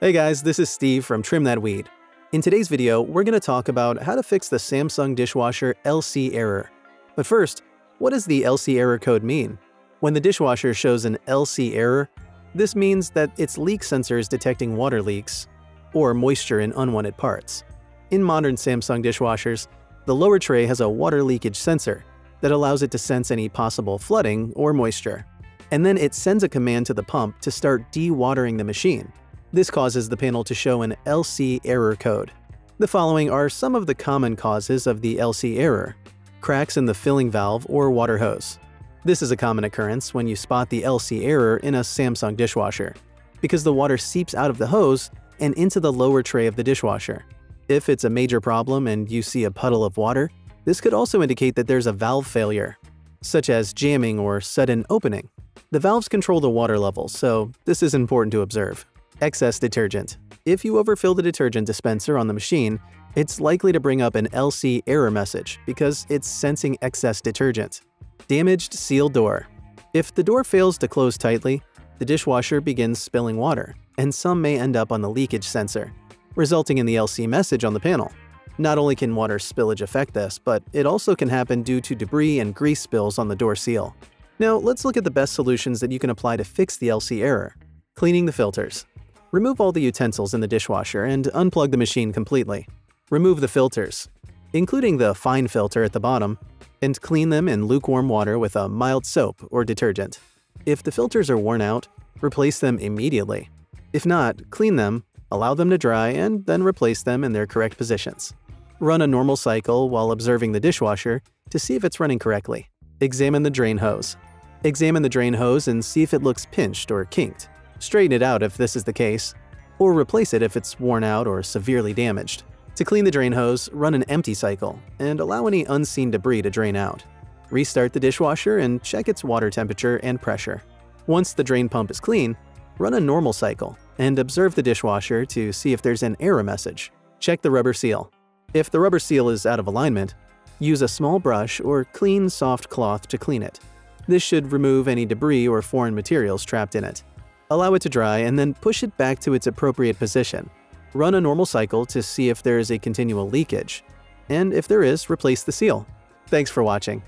Hey guys, this is Steve from Trim That Weed. In today's video, we're going to talk about how to fix the Samsung dishwasher LC error. But first, what does the LC error code mean? When the dishwasher shows an LC error, this means that its leak sensor is detecting water leaks or moisture in unwanted parts. In modern Samsung dishwashers, the lower tray has a water leakage sensor that allows it to sense any possible flooding or moisture. And then it sends a command to the pump to start dewatering the machine. This causes the panel to show an LC error code. The following are some of the common causes of the LC error. Cracks in the filling valve or water hose. This is a common occurrence when you spot the LC error in a Samsung dishwasher, because the water seeps out of the hose and into the lower tray of the dishwasher. If it's a major problem and you see a puddle of water, this could also indicate that there's a valve failure, such as jamming or sudden opening. The valves control the water level, so this is important to observe. Excess detergent. If you overfill the detergent dispenser on the machine, it's likely to bring up an LC error message because it's sensing excess detergent. Damaged seal door. If the door fails to close tightly, the dishwasher begins spilling water, and some may end up on the leakage sensor, resulting in the LC message on the panel. Not only can water spillage affect this, but it also can happen due to debris and grease spills on the door seal. Now, let's look at the best solutions that you can apply to fix the LC error. Cleaning the filters. Remove all the utensils in the dishwasher and unplug the machine completely. Remove the filters, including the fine filter at the bottom, and clean them in lukewarm water with a mild soap or detergent. If the filters are worn out, replace them immediately. If not, clean them, allow them to dry, and then replace them in their correct positions. Run a normal cycle while observing the dishwasher to see if it's running correctly. Examine the drain hose. Examine the drain hose and see if it looks pinched or kinked. Straighten it out if this is the case, or replace it if it's worn out or severely damaged. To clean the drain hose, run an empty cycle and allow any unseen debris to drain out. Restart the dishwasher and check its water temperature and pressure. Once the drain pump is clean, run a normal cycle and observe the dishwasher to see if there's an error message. Check the rubber seal. If the rubber seal is out of alignment, use a small brush or clean, soft cloth to clean it. This should remove any debris or foreign materials trapped in it. Allow it to dry and then push it back to its appropriate position. Run a normal cycle to see if there is a continual leakage. And if there is, replace the seal. Thanks for watching.